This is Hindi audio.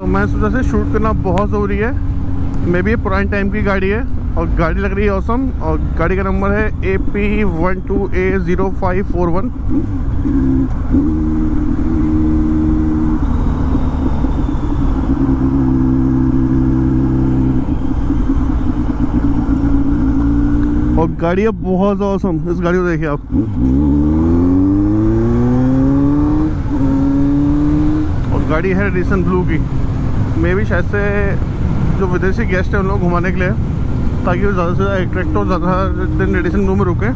तो मैं सोचा से शूट करना बहुत ज़रूरी है। मे भी ये पुराने टाइम की गाड़ी है और गाड़ी लग रही है औसम और गाड़ी का नंबर है A P one two A zero five four one और गाड़ी है बहुत औसम इस गाड़ी को देखिए आप। गाड़ी है रिसेंट ब्लू की। मे भी शायद से जो विदेशी गेस्ट हैं उन लोग घुमाने के लिए, ताकि वो ज़्यादा से ज़्यादा एट्रैक्ट हो, ज़्यादा दिन रेडिसन ब्लू में रुकें।